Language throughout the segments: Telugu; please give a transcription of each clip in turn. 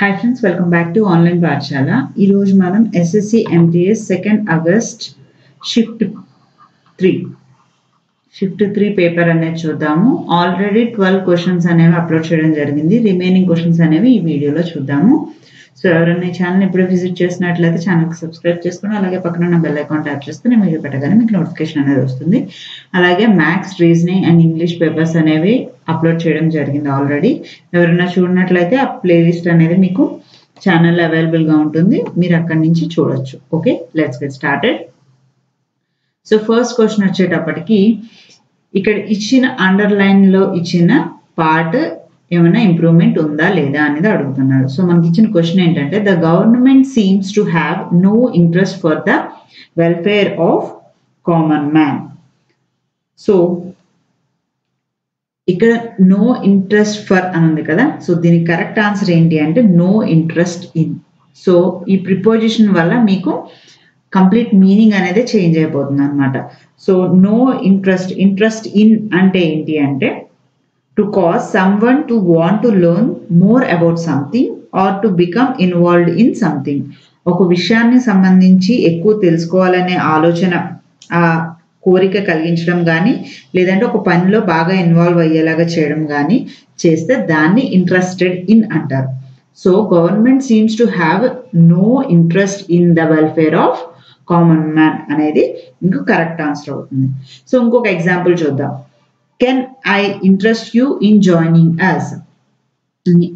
Hi friends welcome back to online పాఠశాల ఈరోజు మనం SSC MTS second August shift three shift three paper అనేది చూద్దాము. ఆల్రెడీ ట్వెల్వ్ క్వశ్చన్స్ అనేవి అప్లోడ్ చేయడం జరిగింది. రిమైనింగ్ క్వశ్చన్స్ అనేవి ఈ వీడియోలో చూద్దాము. సో ఎవరైనా ఈ ఛానల్ ఎప్పుడు విజిట్ చేసినట్లయితే ఛానల్కి సబ్స్క్రైబ్ చేసుకుని అలాగే పక్కన ఉన్న బెల్ అకౌంట్ ట్యాప్ చేస్తే నేను వీడియో పెట్టగానే మీకు నోటిఫికేషన్ అనేది వస్తుంది. అలాగే maths reasoning and English papers అనేవి అప్లోడ్ చేయడం జరిగింది ఆల్రెడీ ఎవరైనా చూడనట్లయితే ఆ ప్లేలిస్ట్ అనేది మీకు ఛానల్ అవైలబుల్గా ఉంటుంది. మీరు అక్కడి నుంచి చూడొచ్చు. Okay let's get started so first question వచ్చేటప్పటికి ఇక్కడ ఇచ్చిన అండర్లైన్లో ఇచ్చిన పార్ట్ ఏమైనా ఇంప్రూవ్మెంట్ ఉందా లేదా అనేది అడుగుతున్నారు. సో మనకి ఇచ్చిన క్వశ్చన్ ఏంటంటే the government seems to have no interest for the welfare of common man so ఇక్కడ నో ఇంట్రెస్ట్ ఫర్ అని ఉంది కదా. సో దీనికి కరెక్ట్ ఆన్సర్ ఏంటి అంటే నో ఇంట్రెస్ట్ ఇన్ సో ఈ ప్రిపోజిషన్ వల్ల మీకు కంప్లీట్ మీనింగ్ అనేది చేంజ్ అయిపోతుంది అనమాట so no interest interest in అంటే ఏంటి అంటే to cause someone to want to learn more about something or to become involved in something ఒక విషయాన్ని సంబంధించి ఎక్కువ తెలుసుకోవాలనే ఆలోచన కోరిక కలిగించడం కానీ లేదంటే ఒక పనిలో బాగా ఇన్వాల్వ్ అయ్యేలాగా చేయడం కానీ చేస్తే దాన్ని ఇంట్రెస్టెడ్ ఇన్ అంటారు. So government seems to have no interest in the welfare of common man అనేది ఇంకో కరెక్ట్ ఆన్సర్ అవుతుంది. సో ఇంకొక ఎగ్జాంపుల్ చూద్దాం. Can I interest you in joining us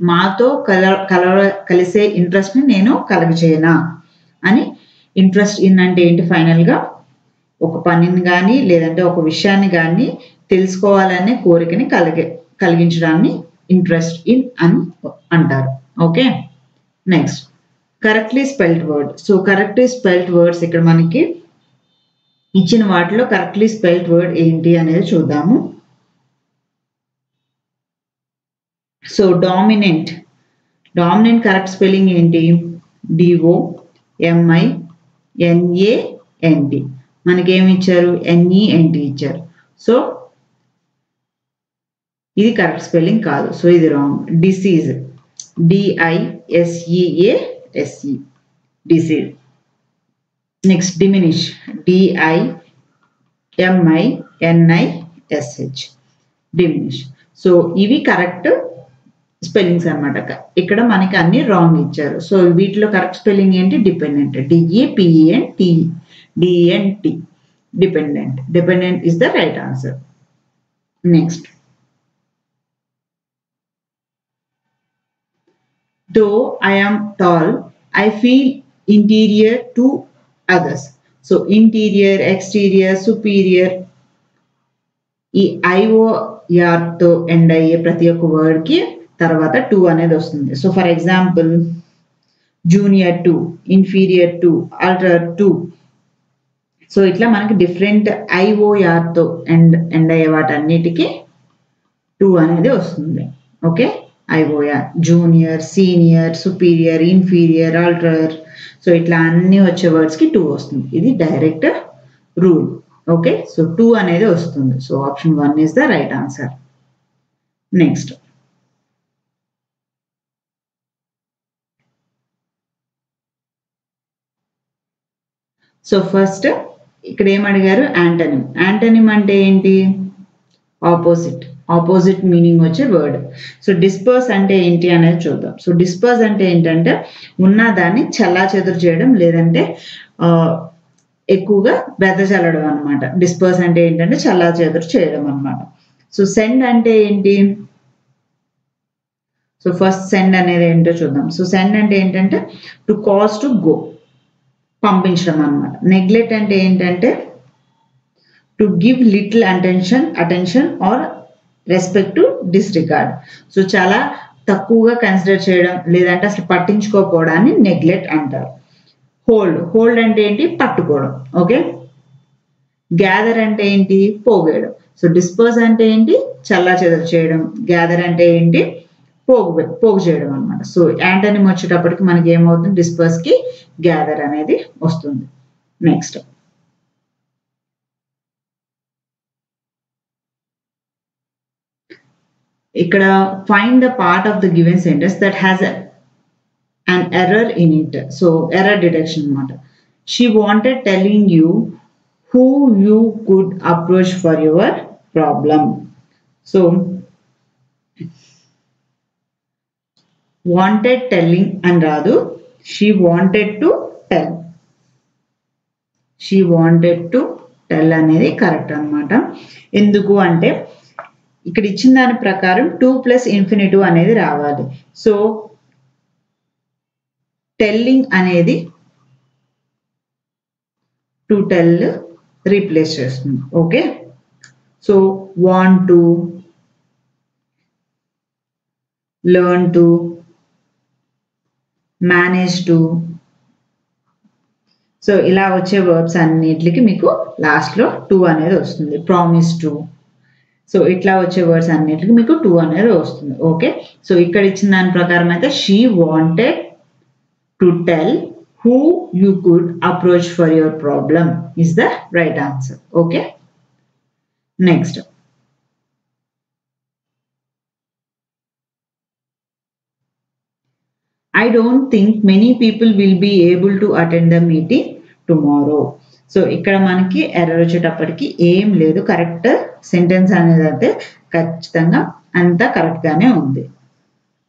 మాతో కల కల కలిసే ఇంట్రెస్ట్ని నేను కలగజేయనా? అని ఇంట్రెస్ట్ ఇన్ అంటే ఏంటి ఫైనల్గా ఒక పనిని కానీ లేదంటే ఒక విషయాన్ని కానీ తెలుసుకోవాలనే కోరికని కలిగే కలిగించడాన్ని ఇంట్రెస్ట్ ఇన్ అని అంటారు. Okay next correctly spelled word so correctly spelled words ఇక్కడ మనకి ఇచ్చిన వాటిలో కరెక్ట్లీ స్పెల్డ్ వర్డ్ ఏంటి అనేది చూద్దాము. So dominant dominant correct spelling ఏంటి? డిఓ ఎంఐ ఎన్ఏఎన్డి మనకేమి ఇచ్చారు ఎన్ఈఎన్టి ఇచ్చారు. సో ఇది కరెక్ట్ స్పెల్లింగ్ కాదు. సో ఇది wrong disease డిఐఎస్ఈఏఎస్ఈ disease next diminish DI MI NI SH diminish so ఇవి కరెక్ట్ స్పెల్లింగ్స్ అనమాట ఇక్కడ మనకి అన్ని రాంగ్ ఇచ్చారు. సో వీటిలో కరెక్ట్ స్పెల్లింగ్ ఏంటి? Dependent డిఈపిఈఎన్ T T dependent dependent is the right answer Next. Though I am tall I feel interior to others. So interior, exterior superior. ఈ ఐఓ యార్తో ఎండ్ అయ్యే ప్రతి ఒక్క వర్డ్కి తర్వాత టూ అనేది వస్తుంది so for example junior to inferior to ultra to so ఇట్లా మనకి డిఫరెంట్ ఐఓఆర్తో ఎండ్ ఎండ్ అయ్యే వాటన్నిటికీ టూ అనేది వస్తుంది. Okay I O R junior senior superior inferior alter so ఇట్లా అన్ని వచ్చే వర్డ్స్కి టూ వస్తుంది. ఇది direct rule okay so to అనేది వస్తుంది. So option one is the right answer next so first ఇక్కడ ఏం అడిగారు? యాంటనిమ్. యాంటనిమ్ అంటే ఏంటి? ఆపోజిట్. ఆపోజిట్ మీనింగ్ వచ్చే వర్డ్. సో డిస్పర్స్ అంటే ఏంటి అనేది చూద్దాం. సో డిస్పర్స్ అంటే ఏంటంటే ఉన్న దాన్ని చల్లా చెదురు చేయడం లేదంటే ఎక్కువగా వెదజల్లడం అనమాట డిస్పర్స్ అంటే ఏంటంటే చల్లా చెదురు చేయడం అనమాట సో సెండ్ అంటే ఏంటి? సో ఫస్ట్ సెండ్ అనేది ఏంటో చూద్దాం. సో సెండ్ అంటే ఏంటంటే టు కాస్ టు గో. పంపించడం అనమాట నెగ్లెక్ట్ అంటే ఏంటంటే to give little attention attention or respect to disregard so చాలా తక్కువగా కన్సిడర్ చేయడం లేదంటే అసలు పట్టించుకోకపోవడాన్ని నెగ్లెక్ట్ అంటారు. హోల్డ్ హోల్డ్ అంటే ఏంటి? పట్టుకోవడం. ఓకే గ్యాదర్ అంటే ఏంటి? పోగేయడం. సో డిస్పోజ్ అంటే ఏంటి? చల్లా చెదరు చేయడం. గ్యాదర్ అంటే ఏంటి? పోగు పోగు చేయడం అనమాట సో యాంటనిమ్ వచ్చేటప్పటికి మనకి ఏమవుతుంది? డిస్పర్స్కి గ్యాదర్ అనేది వస్తుంది. నెక్స్ట్ ఇక్కడ find the part of the given sentence that has an error in it so error detection అనమాట she wanted telling you who you could approach for your problem so wanted telling అని రాదు. She wanted to tell she wanted to tell అనేది కరెక్ట్ అన్నమాట. ఎందుకు అంటే ఇక్కడ ఇచ్చిన దాని ప్రకారం టూ ప్లస్ ఇన్ఫినిటివ్ అనేది రావాలి. సో టెల్లింగ్ అనేది టు టెల్ రీప్లేస్ చేస్తుంది. Okay so want to learn to manage to so ఇలా వచ్చే వర్బ్స్ అన్నిటికి మీకు లాస్ట్లో టూ అనేది వస్తుంది. ప్రామిస్ టు సో ఇట్లా వచ్చే వర్డ్స్ అన్నిటికి మీకు టూ అనేది వస్తుంది. ఓకే సో ఇక్కడ ఇచ్చిన దాని ప్రకారం అయితే she wanted to tell who you could approach for your problem is the right answer okay next I don't think many people will be able to attend the meeting tomorrow. So ఇక్కడ మనకి ఎర్రర్ వచ్చేటప్పటికి ఏం లేదు. కరెక్ట్ సెంటెన్స్ అనేది అయితే ఖచ్చితంగా అంతా కరెక్ట్గానే ఉంది.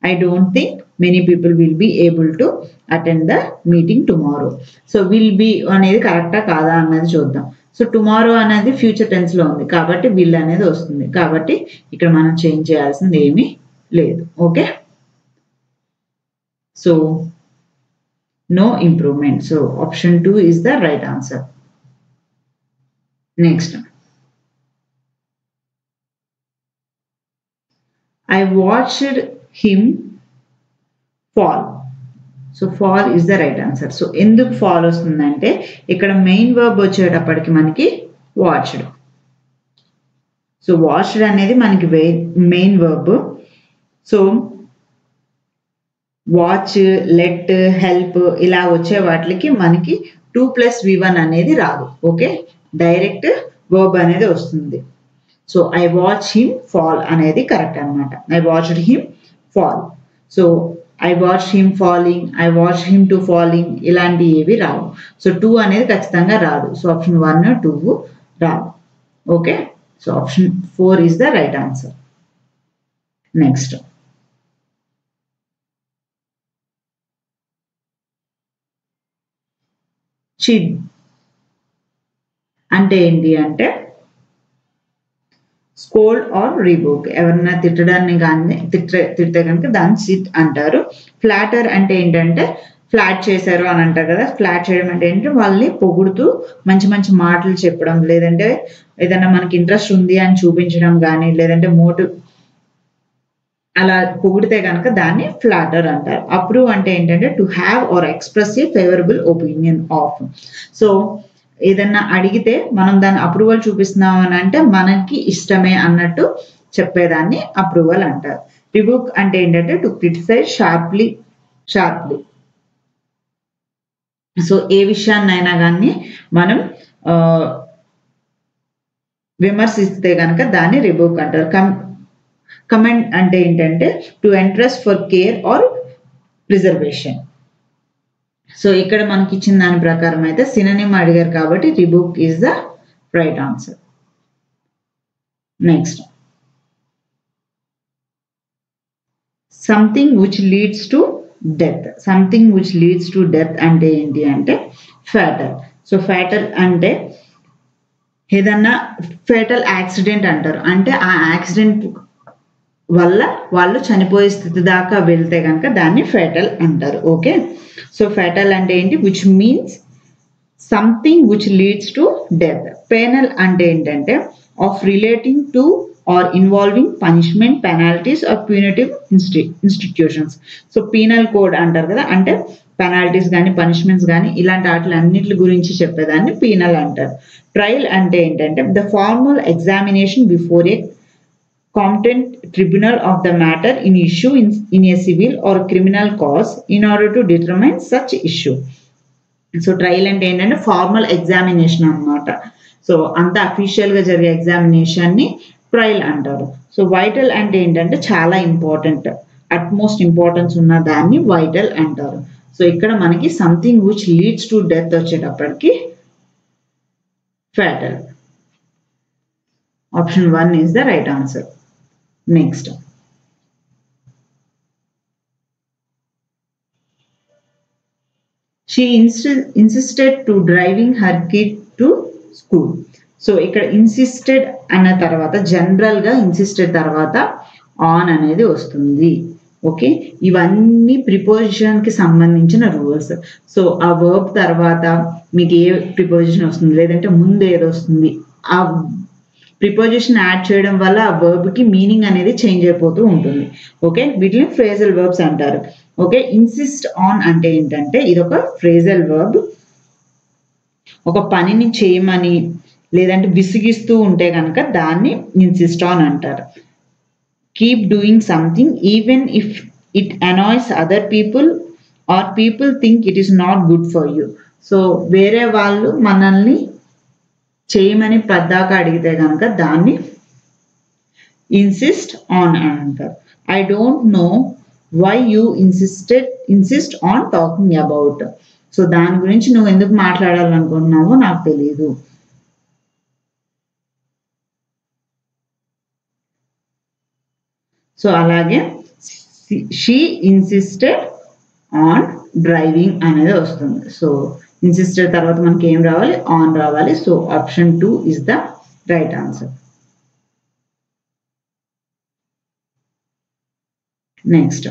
I don't think many people will be able to attend the meeting tomorrow so will be అనేది కరెక్టా కాదా అన్నది చూద్దాం. సో టుమారో అనేది ఫ్యూచర్ టెన్స్లో ఉంది. కాబట్టి విల్ అనేది వస్తుంది. కాబట్టి ఇక్కడ మనం చేంజ్ చేయాల్సింది ఏమీ లేదు. Okay so no improvement so option two is the right answer next I watched him fall so fall is the right answer so ఎందుకు ఫాల్ వస్తుందంటే ఇక్కడ మెయిన్ వర్బ్ వచ్చేటప్పటికి మనకి వాచ్డ్ సో వాచ్డ్ అనేది మనకి main verb so watch let help ఇలా వచ్చే వాటికి మనకి టూ ప్లస్ వి వన్ అనేది రాదు. ఓకే? డైరెక్ట్ వర్బ్ అనేది వస్తుంది. So I watch him fall అనేది కరెక్ట్ అనమాట I watch him fall. So I watch him falling I watch him to falling ఇలాంటి ఏవి రావు. సో టూ అనేది ఖచ్చితంగా రాదు. సో ఆప్షన్ వన్ టూ రాదు okay? So option four is the right answer. Next. చిన్. అంటే ఏంటి అంటే స్కోల్డ్ ఆర్ రీబోక్ ఎవరన్నా తిట్టడాన్ని కానీ తిట్ట తిడితే కనుక దాన్ని సిట్ అంటారు. ఫ్లాటర్ అంటే ఏంటంటే ఫ్లాట్ చేశారు అని అంటారు కదా ఫ్లాట్ చేయడం అంటే ఏంటంటే వాళ్ళని పొగుడుతూ మంచి మంచి మాటలు చెప్పడం లేదంటే ఏదైనా మనకి ఇంట్రెస్ట్ ఉంది అని చూపించడం కానీ లేదంటే మోటివ్ అలా పొగిడితే కనుక దాన్ని ఫ్లాటర్ అంటారు. అప్రూవ్ అంటే ఏంటంటే to have or express a favourable opinion of so ఏదన్నా అడిగితే మనం దాన్ని అప్రూవల్ చూపిస్తున్నాం అని అంటే మనకి ఇష్టమే అన్నట్టు చెప్పేదాన్ని అప్రూవల్ అంటారు. రిబుక్ అంటే ఏంటంటే to criticise sharply sharply so ఏ విషయాన్నైనా కానీ మనం విమర్శిస్తే కనుక దాన్ని రిబుక్ అంటారు. కమ్ కమెంట్ అంటే ఏంటంటే to interest for care or preservation so ఇక్కడ మనకి ఇచ్చిన దాని ప్రకారం అయితే సిననిమ్ అడిగారు కాబట్టి rebuke is the right answer next something which leads to death something which leads to death అంటే ఏంటి అంటే ఫ్యాటల్ సో ఫ్యాటల్ అంటే ఏదన్నా ఫేటల్ యాక్సిడెంట్ అంటారు. అంటే ఆ యాక్సిడెంట్ వల్ల వాళ్ళు చనిపోయే స్థితి దాకా వెళ్తే కనుక దాన్ని ఫేటల్ అంటారు ఓకే? సో ఫెటల్ అంటే ఏంటి? Which means something which leads to death penal అంటే ఏంటంటే of relating to or involving punishment penalties or punitive institutions so penal code అంటారు కదా అంటే పెనాల్టీస్ కానీ పనిష్మెంట్స్ కానీ ఇలాంటి వాటి అన్నిటి గురించి చెప్పేదాన్ని పీనల్ అంటారు. ట్రయల్ అంటే ఏంటంటే the formal examination before a competent tribunal of the matter in issue in, in a civil or criminal cause in order to determine such issue. So trial అంటే ఏంటంటే ఫార్మల్ ఎగ్జామినేషన్ అనమాట సో అంత అఫీషియల్గా జరిగే ఎగ్జామినేషన్ని ట్రయల్ అంటారు. సో వైటల్ అంటే ఏంటంటే చాలా ఇంపార్టెంట్ అట్మోస్ట్ ఇంపార్టెన్స్ ఉన్న దాన్ని వైటల్ అంటారు. సో ఇక్కడ మనకి something which leads to death వచ్చేటప్పటికి fatal option one is the right answer next she insisted to driving her kid to school so ఇక్కడ ఇన్సిస్టెడ్ అన్న తర్వాత జనరల్గా ఇన్సిస్టెడ్ తర్వాత ఆన్ అనేది వస్తుంది. ఓకే ఇవన్నీ ప్రిపోజిషన్కి సంబంధించిన రూల్స్ సో ఆ వర్బ్ తర్వాత మీకు ఏ ప్రిపోజిషన్ వస్తుంది? లేదంటే ముందు ఏది వస్తుంది? ఆ ప్రిపోజిషన్ యాడ్ చేయడం వల్ల ఆ verb కి మీనింగ్ అనేది చేంజ్ అయిపోతూ ఉంటుంది. ఓకే వీటిని ఫ్రేజల్ వర్బ్స్ అంటారు. ఓకే ఇన్సిస్ట్ ఆన్ అంటే ఏంటంటే ఇది ఒక ఫ్రేజల్ వర్బ్ ఒక పనిని చేయమని లేదంటే విసిగిస్తూ ఉంటే కనుక దాన్ని ఇన్సిస్ట్ ఆన్ అంటారు. Keep doing something even if it annoys other people or people think it is not good for you so వేరే వాళ్ళు మనల్ని చేయమని పద్దాక అడిగితే కనుక దాన్ని ఇన్సిస్ట్ ఆన్ అని అంటారు. I don't know why you insisted insist on talking about so దాని గురించి నువ్వు ఎందుకు మాట్లాడాలనుకుంటున్నావో నాకు తెలియదు సో అలాగే షీ ఇన్సిస్టెడ్ ఆన్ డ్రైవింగ్ అనేది వస్తుంది. సో ఇన్సిస్టర్ తర్వాత మనకి ఏం రావాలి? ఆన్ రావాలి. So option two is the right answer next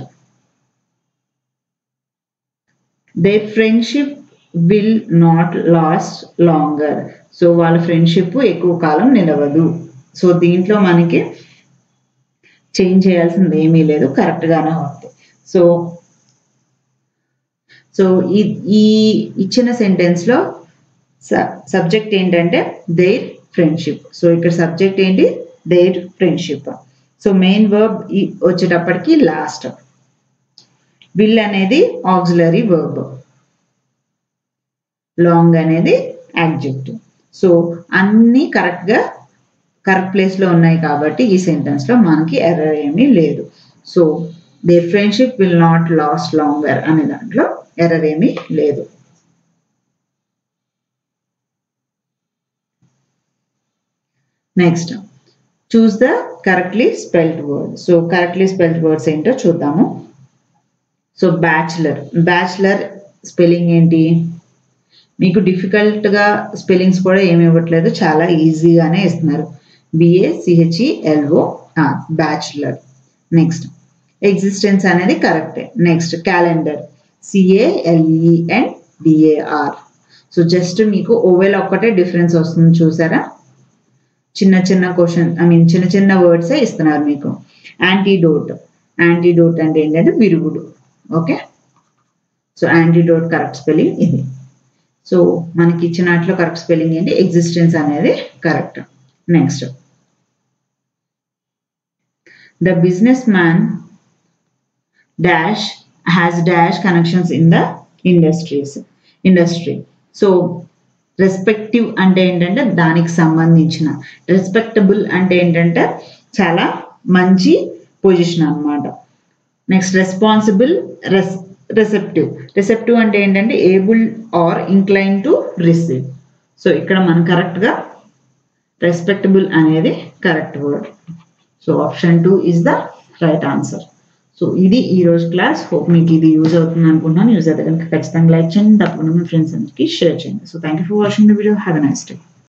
they friendship will not last longer so వాళ్ళ ఫ్రెండ్షిప్ ఎక్కువ కాలం నిలవదు. సో దీంట్లో మనకి చేంజ్ చేయాల్సింది ఏమీ లేదు. కరెక్ట్గానే ఉంది. సో సో ఈ ఇచ్చిన సెంటెన్స్లో సబ్జెక్ట్ ఏంటంటే దేర్ ఫ్రెండ్షిప్ సో ఇక్కడ సబ్జెక్ట్ ఏంటి? Their friendship so main verb వచ్చేటప్పటికి లాస్ట్ విల్ అనేది ఆక్సిలరీ వర్బ్ లాంగ్ అనేది యాడ్జెక్టివ్ సో అన్నీ కరెక్ట్గా కరెక్ట్ ప్లేస్లో ఉన్నాయి కాబట్టి ఈ సెంటెన్స్లో మనకి ఎర్రర్ ఏమీ లేదు. So they friendship will not last longer అనే దాంట్లో ఎర్రర్ ఏమీ లేదు. Next choose the correctly spelled word so correctly spelled words ఏంటో చూద్దాము. సో బ్యాచులర్ బ్యాచులర్ స్పెల్లింగ్ ఏంటి? మీకు డిఫికల్ట్గా స్పెల్లింగ్స్ కూడా ఏమి ఇవ్వట్లేదు. చాలా ఈజీగానే ఇస్తున్నారు. B A C H E L O bachelor next existence అనేది కరెక్టే next calendar C A L E N D A R so just మీకు ఓవెల్ ఒక్కటే డిఫరెన్స్ వస్తుంది చూసారా? చిన్న చిన్న క్వశ్చన్ ఐ మీన్ చిన్న చిన్న వర్డ్సే ఇస్తున్నారు మీకు. యాంటీడోట్ యాంటీడోట్ అంటే ఏంటంటే విరుగుడు. Okay so antidote correct spelling ఇది. సో మనకి ఇచ్చినట్లో కరెక్ట్ స్పెల్లింగ్ ఏంటి? ఎగ్జిస్టెన్స్ అనేది correct next the business man dash has dash connections in the industries industry. So respective అంటే ఏంటంటే దానికి సంబంధించిన రెస్పెక్టబుల్ అంటే ఏంటంటే చాలా మంచి పొజిషన్ అనమాట next responsible res receptive receptive అంటే ఏంటంటే able or incline to receive so ఇక్కడ మనం కరెక్ట్గా రెస్పెక్టబుల్ అనేది correct word so option two is the right answer so ఇది ఈ రోజు క్లాస్. హోప్ మీకు ఇది యూజ్ అవుతుంది అనుకుంటున్నాను. యూజ్ అయితే కనుక ఖచ్చితంగా లైక్ చేయండి. తప్పకుండా మీ ఫ్రెండ్స్ అందరికీ షేర్ చేయండి. So thank you for watching the video have a nice day